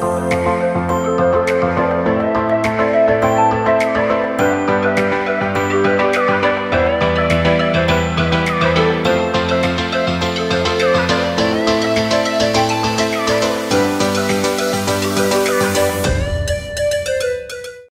Bye.